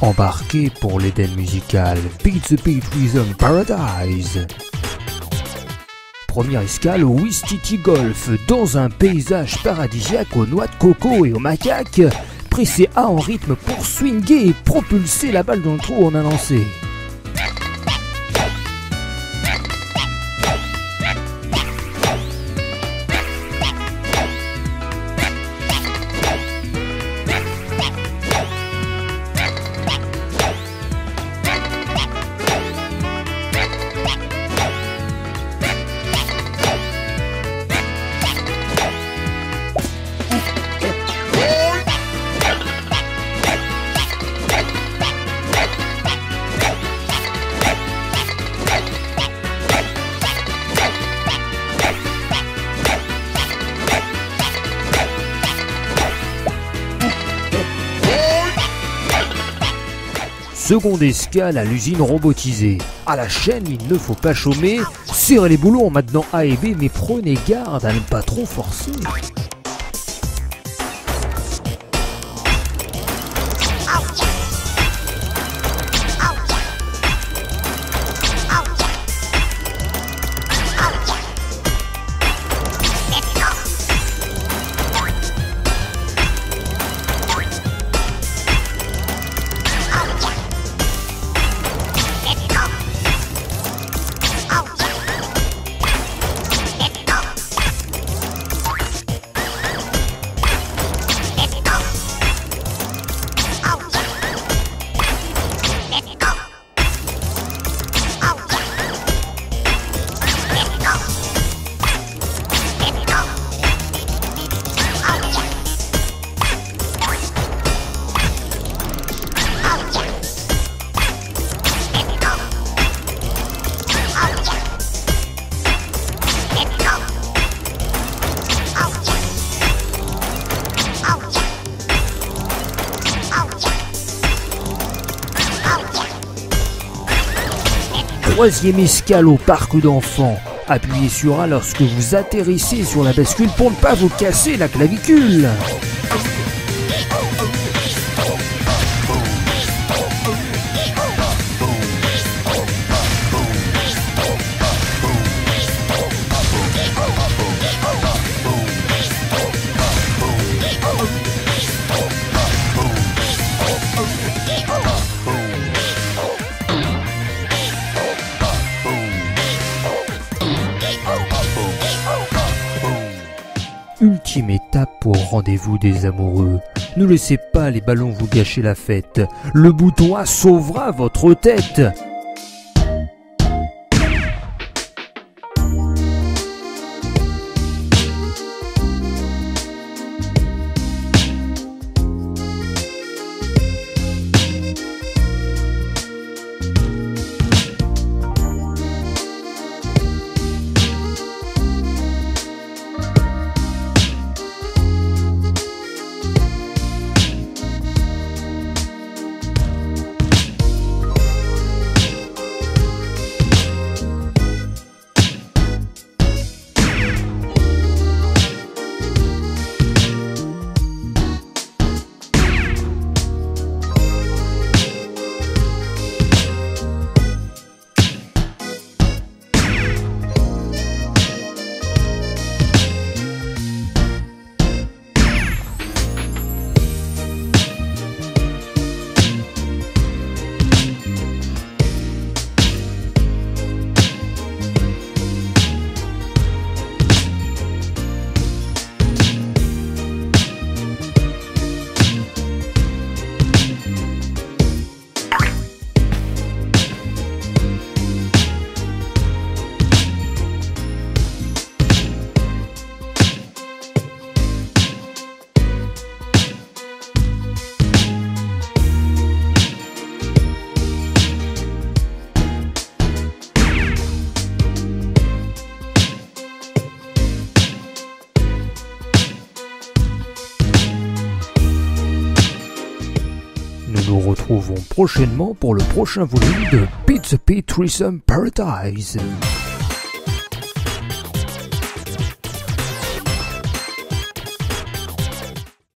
Embarqué pour l'Éden musical Beat the Beat Rhythm Paradise. Première escale au Wistiti Golf, dans un paysage paradisiaque aux noix de coco et aux macaques. Pressé A en rythme pour swinger et propulser la balle dans le trou en un. Seconde escale à l'usine robotisée. À la chaîne, il ne faut pas chômer. Serrez les boulons maintenant A et B, mais prenez garde à ne pas trop forcer. Troisième escale au parc d'enfants. Appuyez sur A lorsque vous atterrissez sur la bascule pour ne pas vous casser la clavicule. Étape pour rendez-vous des amoureux. Ne laissez pas les ballons vous gâcher la fête. Le bouton A sauvera votre tête. Nous retrouvons prochainement pour le prochain volume de Pizza Pete Threesome Paradise.